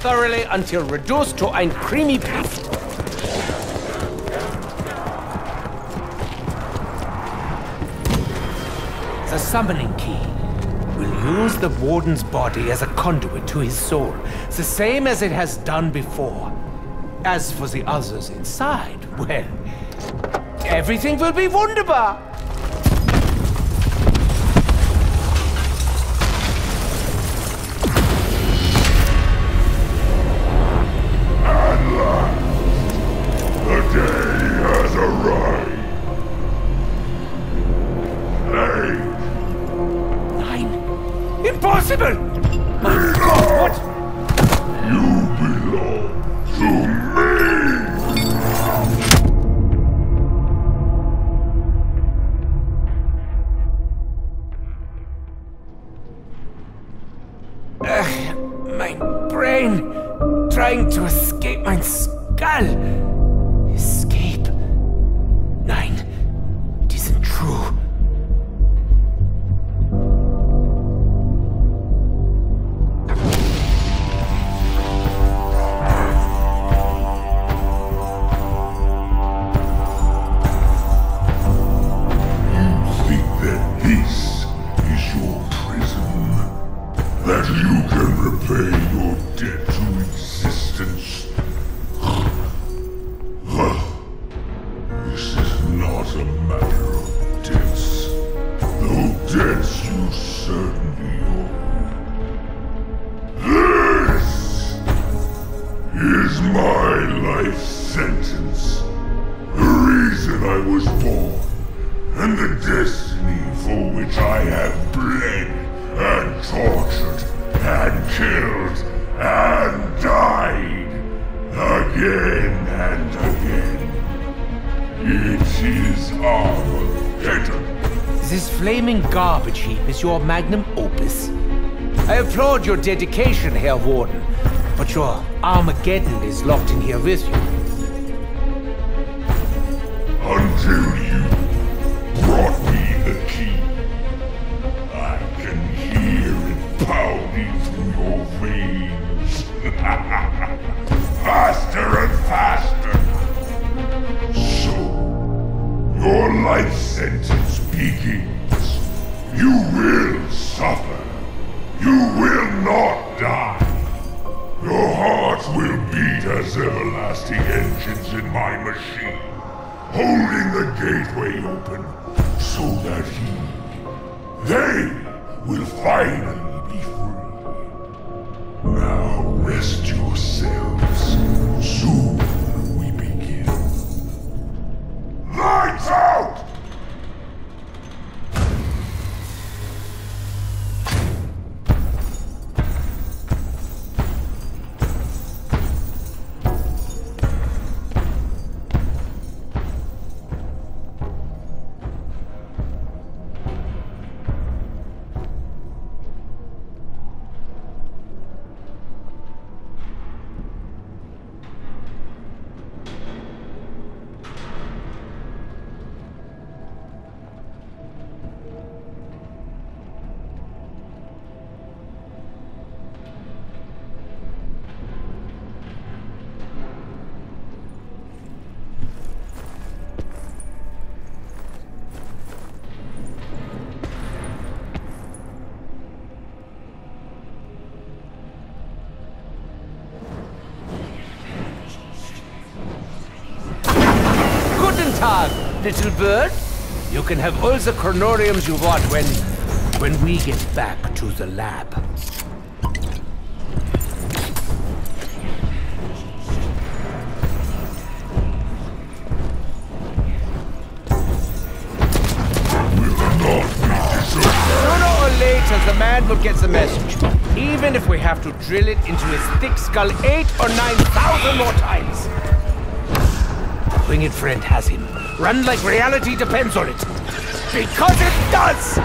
thoroughly until reduced to ein creamy paste. The summoning key will use the Warden's body as a conduit to his soul, the same as it has done before. As for the others inside, well, everything will be wunderbar. Trying to escape my skull. Escape. This flaming garbage heap is your magnum opus. I applaud your dedication, Herr Warden, but your Armageddon is locked in here with you. Until you Now rest yourselves. Soon Tag, little bird. You can have all the chronoriums you want when... when we get back to the lab. Later, the man will get the message. Even if we have to drill it into his thick skull eight or nine thousand more times. Winged Friend has him. Run like reality depends on it. Because it does!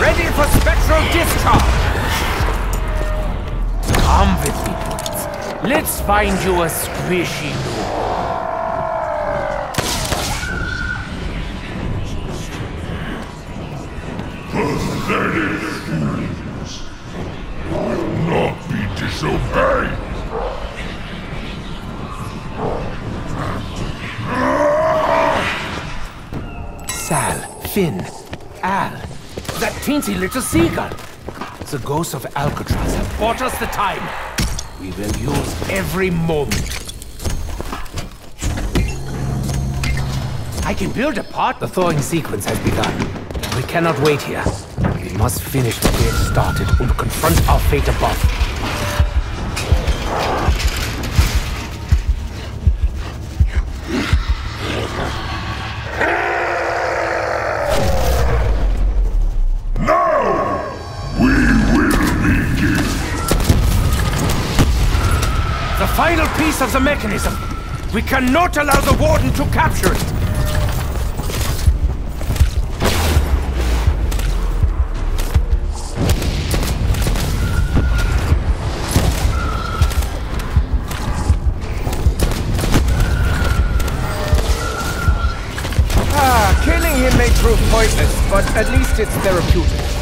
Ready for spectral discharge! Come with me. Let's find you a squishy lure. Pathetic fools! I will not be disobeyed! Sal, Finn, Al, that teensy little seagull. The ghosts of Alcatraz have bought us the time. We will use every moment. I can build a part. The thawing sequence has begun. We cannot wait here. We must finish what we have started and confront our fate above. Final piece of the mechanism. We cannot allow the Warden to capture it. Ah, killing him may prove pointless, but at least it's therapeutic.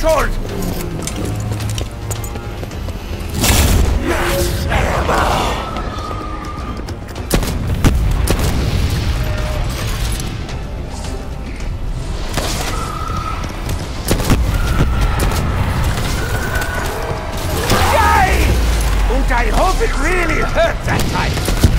Threshold! I hope it really hurt that time!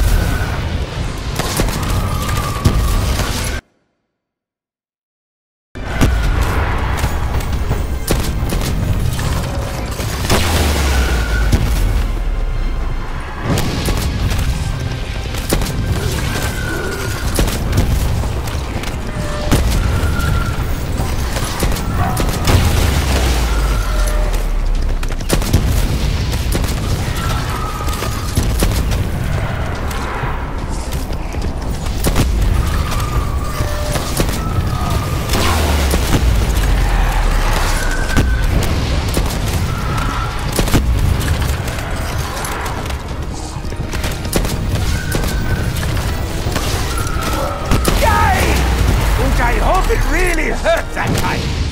Really hurt that time!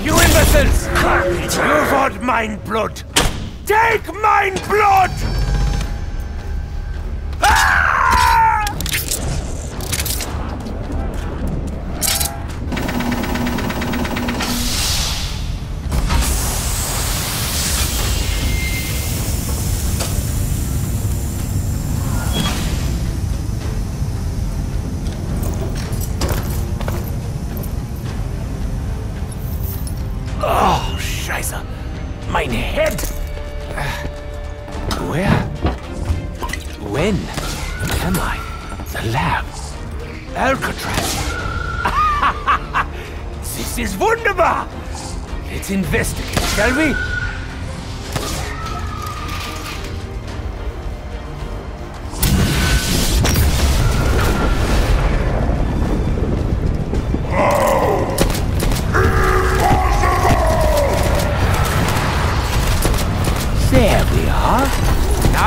You imbeciles! You want mine blood! Take mine blood! Scheiße. Mein Head! Where? When am I? The lab. Alcatraz. this is wunderbar! Let's investigate, shall we?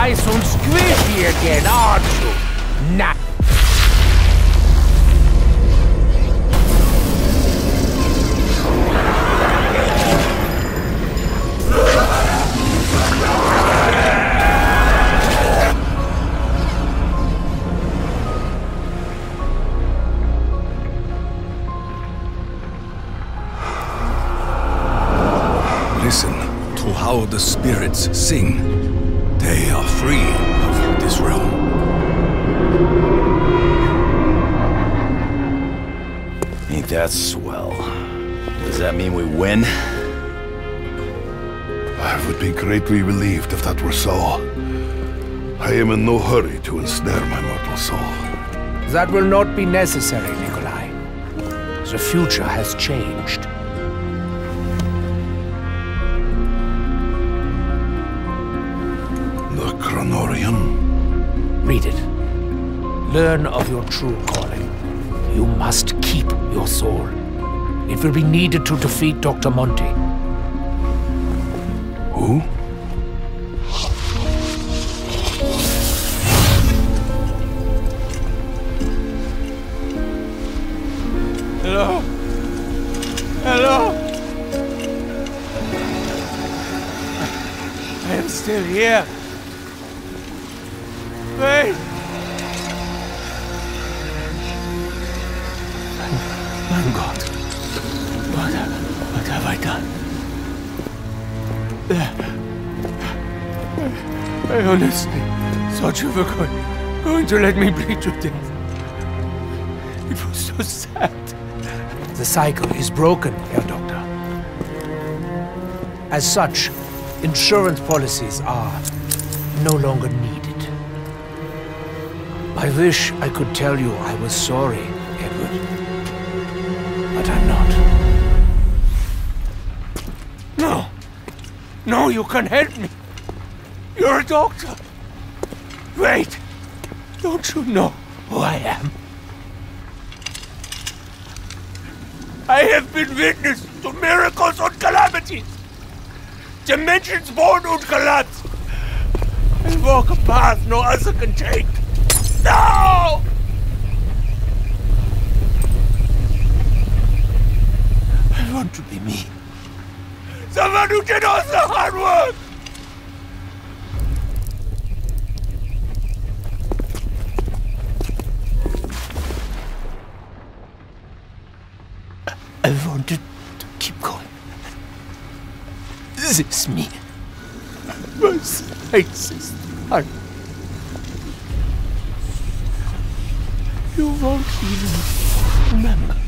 Nice and squishy again, aren't you? Nah. Listen to how the spirits sing. They are free of this realm. Ain't that swell? Does that mean we win? I would be greatly relieved if that were so. I am in no hurry to ensnare my mortal soul. That will not be necessary, Nikolai. The future has changed. The Read it. Learn of your true calling. You must keep your soul. It will be needed to defeat Dr. Monty. Who? Hello? Hello? I am still here. Wait! My God. What, what have I done? I honestly thought you were going, going to let me bleed to death. It was so sad. The cycle is broken, Herr Doctor. As such, insurance policies are no longer needed. I wish I could tell you I was sorry, Edward. But I'm not. No! No, you can help me! You're a doctor! Wait! Don't you know who I am? I have been witness to miracles and calamities. Dimensions born and collapse. I walk a path no other can take. No! I want to be me. Someone who did all the hard work. I wanted to keep going. This is me. My slightest heart. You won't even remember.